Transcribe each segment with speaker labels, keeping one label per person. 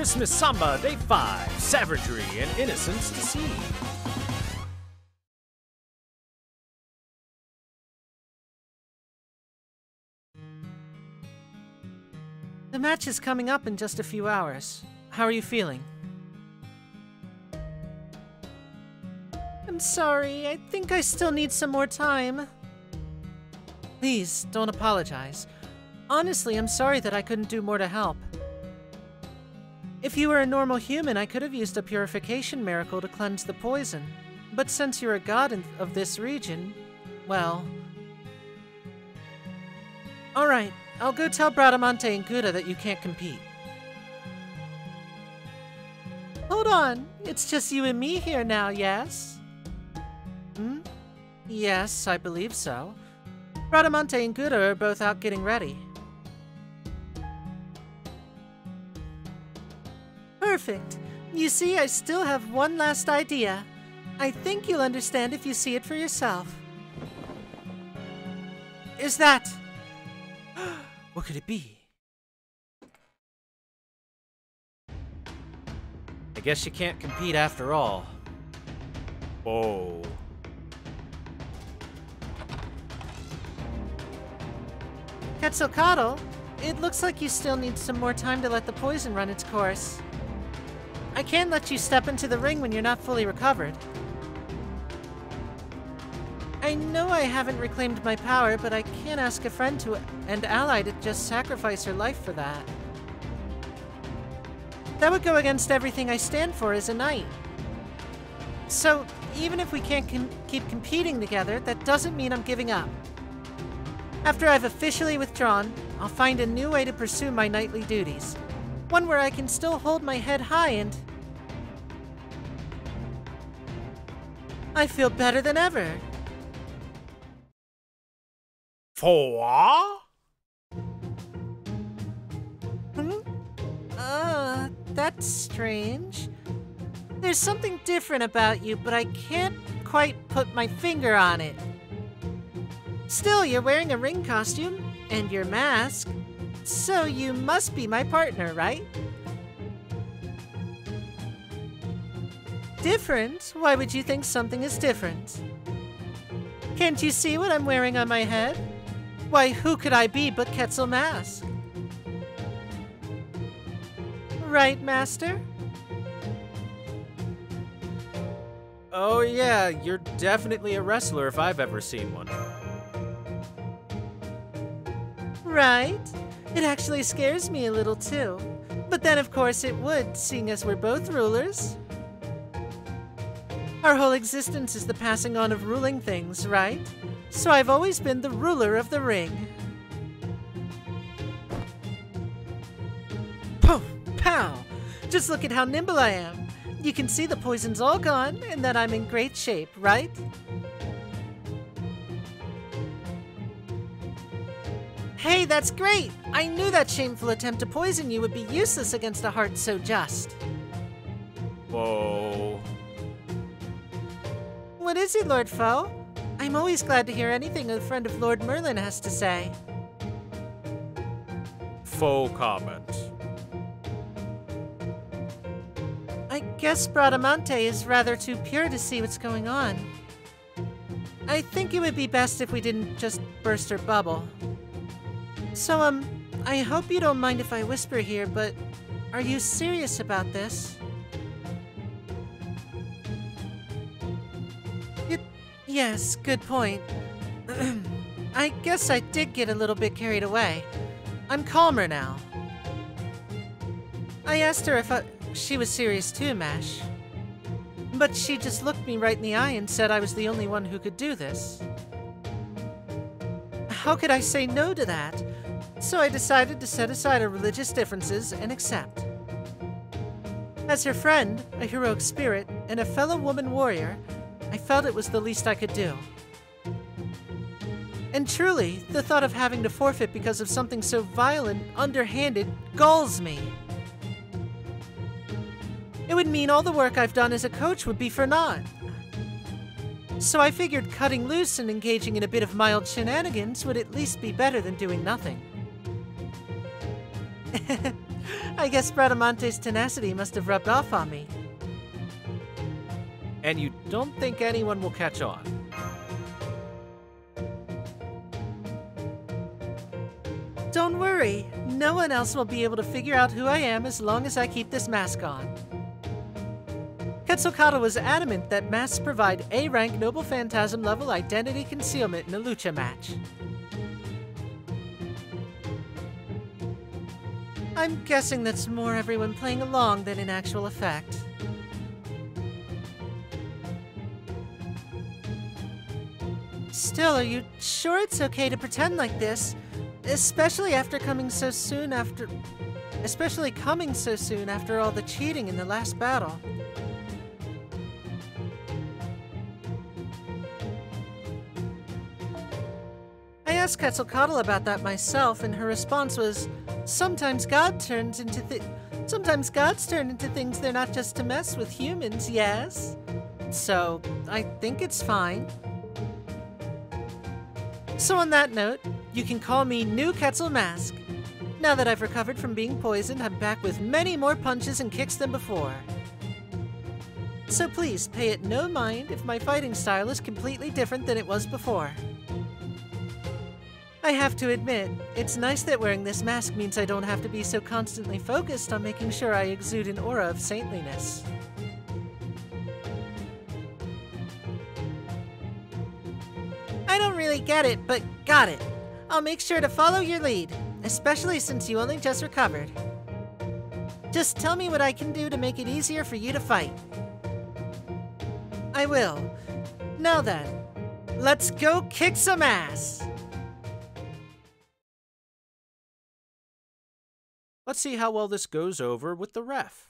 Speaker 1: Christmas Samba Day 5 Savagery and Innocence to See.
Speaker 2: The match is coming up in just a few hours. How are you feeling? I'm sorry, I think I still need some more time. Please, don't apologize. Honestly, I'm sorry that I couldn't do more to help. If you were a normal human, I could have used a purification miracle to cleanse the poison. But since you're a god of this region, well... Alright, I'll go tell Bradamante and Gouda that you can't compete. Hold on, it's just you and me here now, yes? Hmm? Yes, I believe so. Bradamante and Gouda are both out getting ready. Perfect. You see, I still have one last idea. I think you'll understand if you see it for yourself. Is that... what could it be?
Speaker 1: I guess you can't compete after all. Whoa.
Speaker 2: Quetzalcoatl, it looks like you still need some more time to let the poison run its course. I can't let you step into the ring when you're not fully recovered. I know I haven't reclaimed my power, but I can't ask a friend to and ally to just sacrifice her life for that. That would go against everything I stand for as a knight. So, even if we can't com keep competing together, that doesn't mean I'm giving up. After I've officially withdrawn, I'll find a new way to pursue my knightly duties. One where I can still hold my head high and... I feel better than ever.
Speaker 1: For?
Speaker 2: Hmm? Uh, that's strange. There's something different about you, but I can't quite put my finger on it. Still, you're wearing a ring costume and your mask, so you must be my partner, right? Different? Why would you think something is different? Can't you see what I'm wearing on my head? Why, who could I be but Quetzal Mask? Right, Master?
Speaker 1: Oh, yeah, you're definitely a wrestler if I've ever seen one.
Speaker 2: Right? It actually scares me a little too. But then, of course, it would, seeing as we're both rulers. Our whole existence is the passing on of ruling things, right? So I've always been the ruler of the ring. Poof! Pow! Just look at how nimble I am. You can see the poison's all gone and that I'm in great shape, right? Hey, that's great! I knew that shameful attempt to poison you would be useless against a heart so just.
Speaker 1: Whoa.
Speaker 2: What is it, Lord Fou? I'm always glad to hear anything a friend of Lord Merlin has to say.
Speaker 1: Faux comment.
Speaker 2: I guess Bradamante is rather too pure to see what's going on. I think it would be best if we didn't just burst her bubble. So, um, I hope you don't mind if I whisper here, but are you serious about this? Yes, good point. I guess I did get a little bit carried away. I'm calmer now. I asked her if I, she was serious too, Mash. But she just looked me right in the eye and said I was the only one who could do this. How could I say no to that? So I decided to set aside our religious differences and accept. As her friend, a heroic spirit, and a fellow woman warrior, I felt it was the least I could do. And truly, the thought of having to forfeit because of something so vile and underhanded galls me. It would mean all the work I've done as a coach would be for naught. So I figured cutting loose and engaging in a bit of mild shenanigans would at least be better than doing nothing. I guess Bradamante's tenacity must have rubbed off on me.
Speaker 1: And you don't think anyone will catch on?
Speaker 2: Don't worry, no one else will be able to figure out who I am as long as I keep this mask on. Quetzalcoatl was adamant that masks provide A-rank Noble Phantasm level identity concealment in a lucha match. I'm guessing that's more everyone playing along than in actual effect. Still, are you sure it's okay to pretend like this? Especially after coming so soon after... Especially coming so soon after all the cheating in the last battle. I asked Quetzalcoatl about that myself, and her response was, Sometimes God turns into thi- Sometimes God's turn into things they're not just to mess with humans, yes? So, I think it's fine. So on that note, you can call me New Quetzal Mask. Now that I've recovered from being poisoned, I'm back with many more punches and kicks than before. So please, pay it no mind if my fighting style is completely different than it was before. I have to admit, it's nice that wearing this mask means I don't have to be so constantly focused on making sure I exude an aura of saintliness. I don't really get it, but got it. I'll make sure to follow your lead, especially since you only just recovered. Just tell me what I can do to make it easier for you to fight. I will. Now then, let's go kick some ass!
Speaker 1: Let's see how well this goes over with the ref.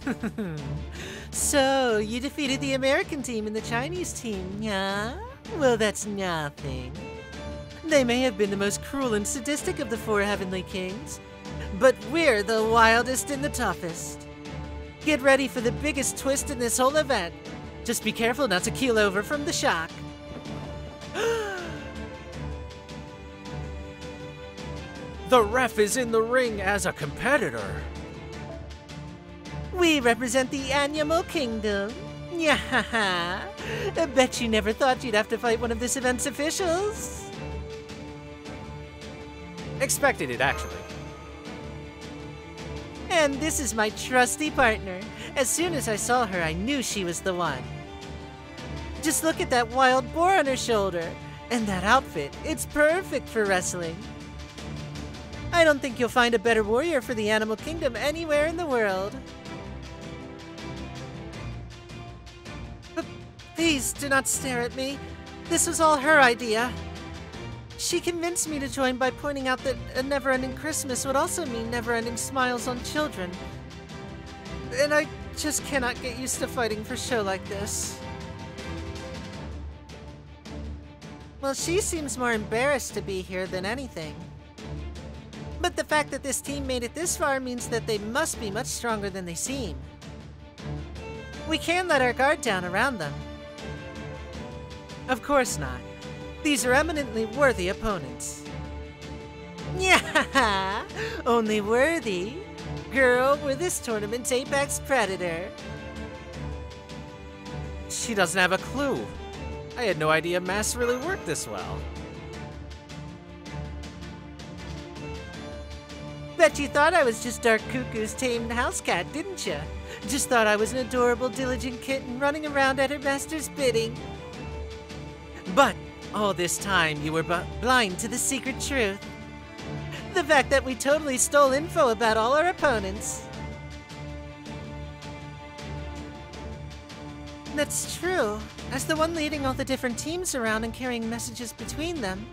Speaker 2: so, you defeated the American team and the Chinese team, yeah? Well, that's nothing. They may have been the most cruel and sadistic of the four Heavenly Kings, but we're the wildest and the toughest. Get ready for the biggest twist in this whole event. Just be careful not to keel over from the shock.
Speaker 1: The ref is in the ring as a competitor.
Speaker 2: We represent the Animal Kingdom. Yeah, I bet you never thought you'd have to fight one of this event's officials.
Speaker 1: Expected it, actually.
Speaker 2: And this is my trusty partner. As soon as I saw her, I knew she was the one. Just look at that wild boar on her shoulder. And that outfit, it's perfect for wrestling. I don't think you'll find a better warrior for the Animal Kingdom anywhere in the world. Please do not stare at me. This was all her idea. She convinced me to join by pointing out that a never-ending Christmas would also mean never-ending smiles on children. And I just cannot get used to fighting for show like this. Well, she seems more embarrassed to be here than anything. But the fact that this team made it this far means that they must be much stronger than they seem. We can't let our guard down around them. Of course not. These are eminently worthy opponents. Yeah, only worthy. Girl, we're this tournament's apex predator.
Speaker 1: She doesn't have a clue. I had no idea masks really worked this well.
Speaker 2: Bet you thought I was just Dark Cuckoo's tamed house cat, didn't you? Just thought I was an adorable, diligent kitten running around at her master's bidding. But all this time you were blind to the secret truth. The fact that we totally stole info about all our opponents. That's true. As the one leading all the different teams around and carrying messages between them,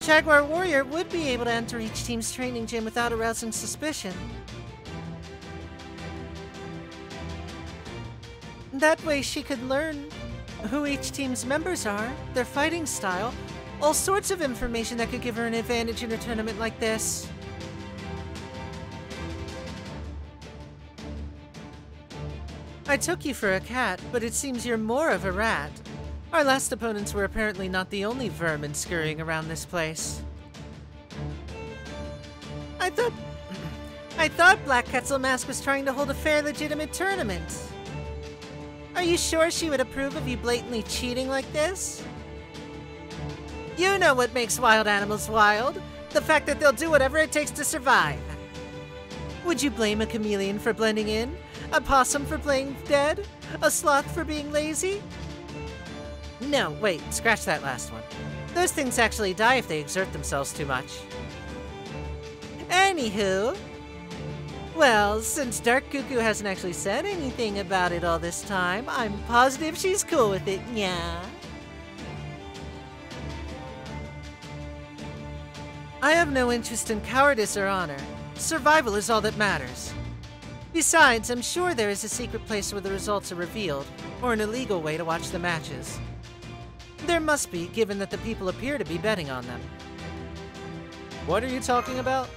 Speaker 2: Jaguar Warrior would be able to enter each team's training gym without arousing suspicion. That way she could learn who each team's members are, their fighting style, all sorts of information that could give her an advantage in a tournament like this. I took you for a cat, but it seems you're more of a rat. Our last opponents were apparently not the only vermin scurrying around this place. I thought... I thought Black Quetzal Mask was trying to hold a fair, legitimate tournament. Are you sure she would approve of you blatantly cheating like this? You know what makes wild animals wild. The fact that they'll do whatever it takes to survive. Would you blame a chameleon for blending in? A possum for playing dead? A sloth for being lazy? No, wait, scratch that last one. Those things actually die if they exert themselves too much. Anywho, well, since Dark Cuckoo hasn't actually said anything about it all this time, I'm positive she's cool with it, yeah. I have no interest in cowardice or honor. Survival is all that matters. Besides, I'm sure there is a secret place where the results are revealed, or an illegal way to watch the matches. There must be, given that the people appear to be betting on them.
Speaker 1: What are you talking about?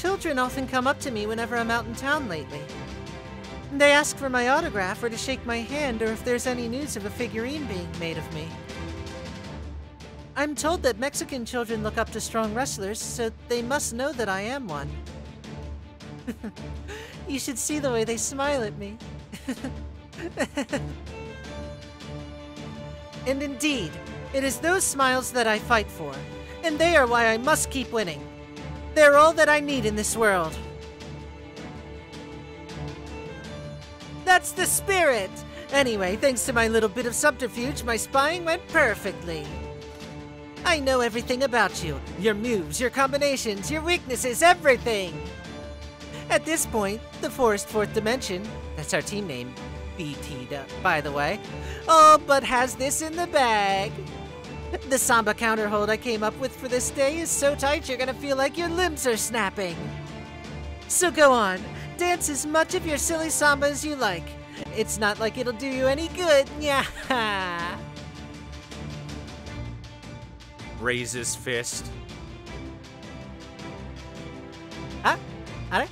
Speaker 2: Children often come up to me whenever I'm out in town lately. They ask for my autograph or to shake my hand or if there's any news of a figurine being made of me. I'm told that Mexican children look up to strong wrestlers, so they must know that I am one. you should see the way they smile at me. and indeed, it is those smiles that I fight for, and they are why I must keep winning. They're all that I need in this world. That's the spirit! Anyway, thanks to my little bit of subterfuge, my spying went perfectly. I know everything about you your moves, your combinations, your weaknesses, everything! At this point, the Forest Fourth Dimension, that's our team name, BT, by the way, oh, but has this in the bag. The samba counter hold I came up with for this day is so tight you're gonna feel like your limbs are snapping. So go on, dance as much of your silly samba as you like. It's not like it'll do you any good, yeah.
Speaker 1: Raise his fist.
Speaker 2: Huh? Huh?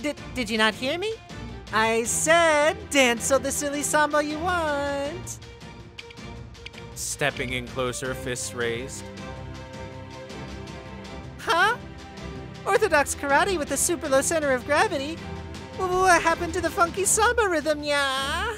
Speaker 2: Did, did you not hear me? I said dance all the silly samba you want.
Speaker 1: Stepping in closer, fists raised.
Speaker 2: Huh? Orthodox karate with a super low center of gravity? What happened to the funky samba rhythm, yeah?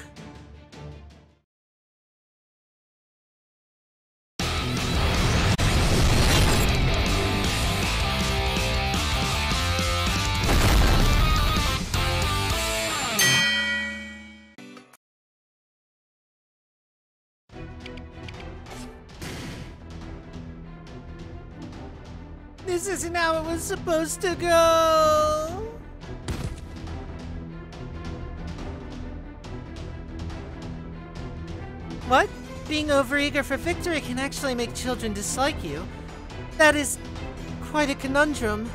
Speaker 2: How it was supposed to go. What? Being overeager for victory can actually make children dislike you? That is quite a conundrum.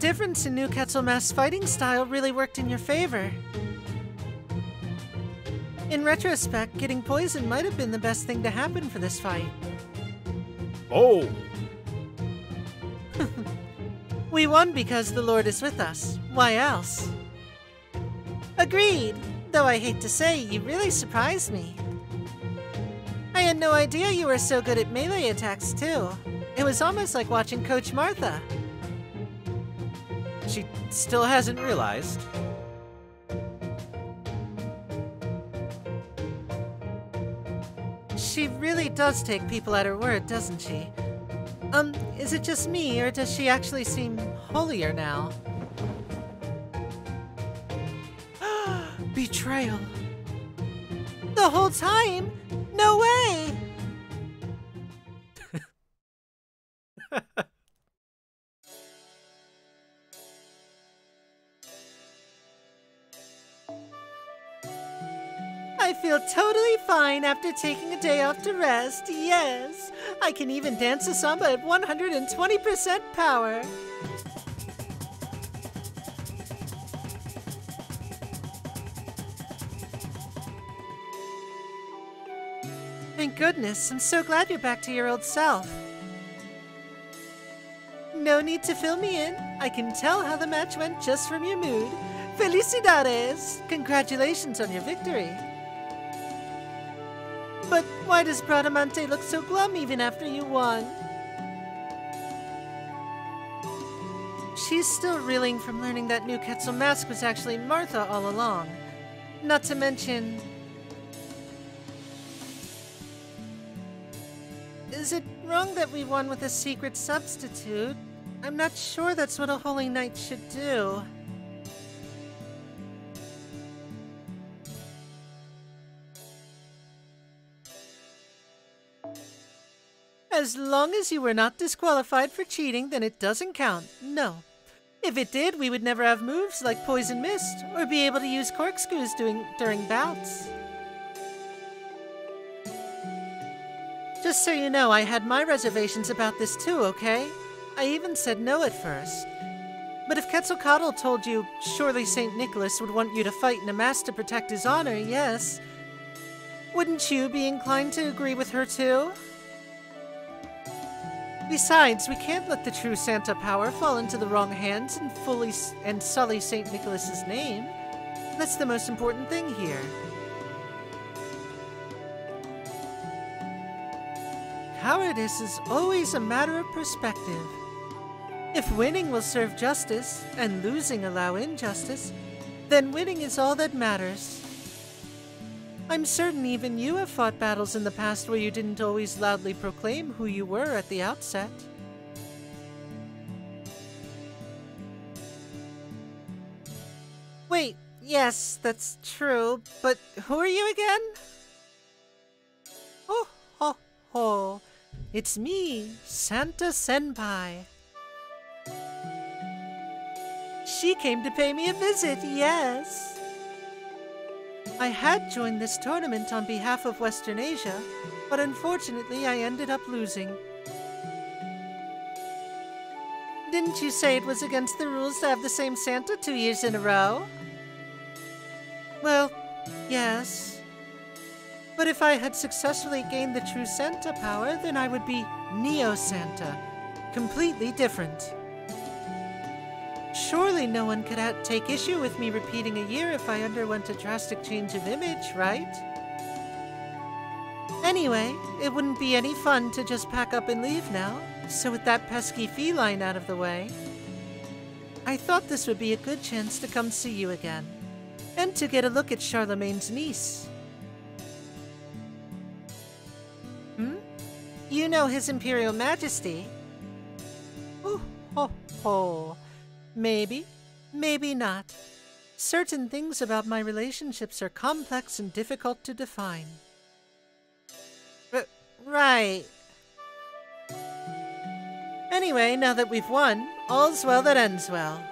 Speaker 2: Difference in New Quetzalmask's fighting style really worked in your favor. In retrospect, getting poisoned might have been the best thing to happen for this fight.
Speaker 1: Oh!
Speaker 2: We won because the Lord is with us. Why else? Agreed, though I hate to say, you really surprised me. I had no idea you were so good at melee attacks, too. It was almost like watching Coach Martha.
Speaker 1: She still hasn't realized.
Speaker 2: She really does take people at her word, doesn't she? Um, is it just me, or does she actually seem holier now? Betrayal. The whole time? No way! I feel totally fine after taking a day off to rest, yes. I can even dance a samba at 120% power. Thank goodness, I'm so glad you're back to your old self. No need to fill me in. I can tell how the match went just from your mood. Felicidades! Congratulations on your victory. Why does Bradamante look so glum even after you won? She's still reeling from learning that new Quetzal mask was actually Martha all along. Not to mention... Is it wrong that we won with a secret substitute? I'm not sure that's what a Holy Knight should do. As long as you were not disqualified for cheating, then it doesn't count. No. If it did, we would never have moves like Poison Mist, or be able to use corkscrews doing, during bouts. Just so you know, I had my reservations about this too, okay? I even said no at first. But if Quetzalcoatl told you, surely St. Nicholas would want you to fight in a mask to protect his honor, yes. Wouldn't you be inclined to agree with her too? Besides, we can't let the true Santa power fall into the wrong hands and fully and sully St. Nicholas's name. That's the most important thing here. Cowardice is always a matter of perspective. If winning will serve justice and losing allow injustice, then winning is all that matters. I'm certain even you have fought battles in the past where you didn't always loudly proclaim who you were at the outset. Wait, yes, that's true, but who are you again? Oh, ho, ho. It's me, Santa Senpai. She came to pay me a visit, yes. I had joined this tournament on behalf of Western Asia, but unfortunately I ended up losing. Didn't you say it was against the rules to have the same Santa two years in a row? Well, yes. But if I had successfully gained the true Santa power, then I would be Neo Santa. Completely different. Surely no one could take issue with me repeating a year if I underwent a drastic change of image, right? Anyway, it wouldn't be any fun to just pack up and leave now, so with that pesky feline out of the way, I thought this would be a good chance to come see you again, and to get a look at Charlemagne's niece. Hmm? You know His Imperial Majesty. Oh, ho, ho. Maybe, maybe not. Certain things about my relationships are complex and difficult to define. R right. Anyway, now that we've won, all's well that ends well.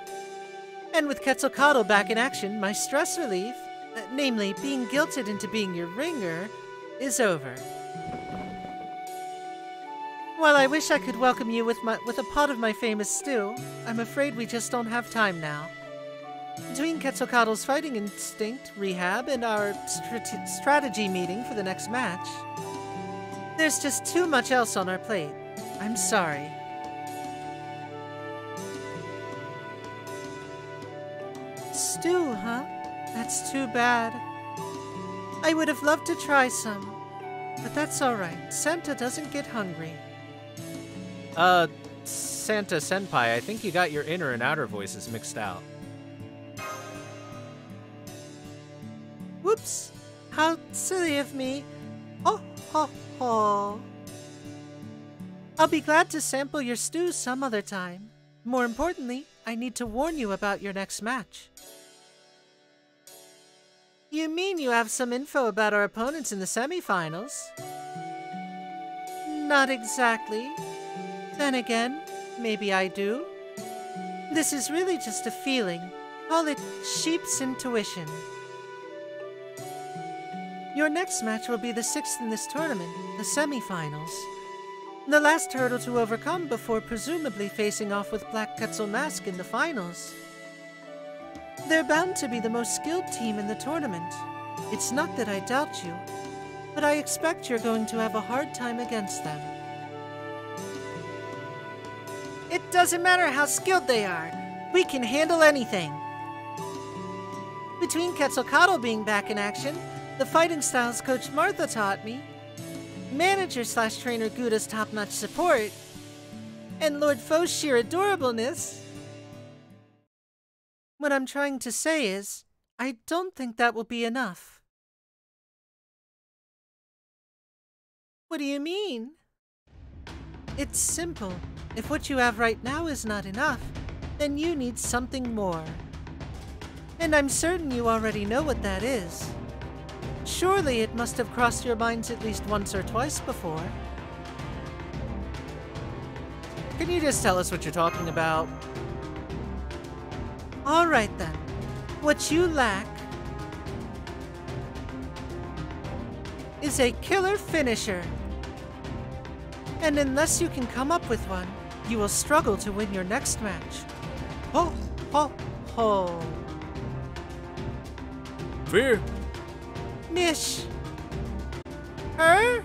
Speaker 2: And with Quetzalcoatl back in action, my stress relief, uh, namely being guilted into being your ringer, is over. While I wish I could welcome you with, my, with a pot of my famous stew, I'm afraid we just don't have time now. Between Quetzalcoatl's fighting instinct, rehab, and our strategy meeting for the next match, there's just too much else on our plate. I'm sorry. Stew, huh? That's too bad. I would have loved to try some, but that's alright. Santa doesn't get hungry.
Speaker 1: Uh, Santa Senpai, I think you got your inner and outer voices mixed out.
Speaker 2: Whoops! How silly of me. Oh, ho, ho. I'll be glad to sample your stew some other time. More importantly, I need to warn you about your next match. You mean you have some info about our opponents in the semifinals? Not exactly. Then again, maybe I do. This is really just a feeling. Call it sheep's intuition. Your next match will be the sixth in this tournament, the semifinals. The last hurdle to overcome before presumably facing off with Black Quetzal Mask in the finals. They're bound to be the most skilled team in the tournament. It's not that I doubt you. but I expect you're going to have a hard time against them. Doesn't matter how skilled they are. We can handle anything. Between Quetzalcoatl being back in action, the fighting styles coach Martha taught me, manager slash trainer Gouda's top notch support, and Lord Fou's sheer adorableness. What I'm trying to say is, I don't think that will be enough. What do you mean? It's simple. If what you have right now is not enough, then you need something more. And I'm certain you already know what that is. Surely it must have crossed your minds at least once or twice before.
Speaker 1: Can you just tell us what you're talking about?
Speaker 2: Alright then. What you lack is a killer finisher. And unless you can come up with one, you will struggle to win your next match. Ho, ho, ho.
Speaker 1: Fear.
Speaker 2: Nish. Her?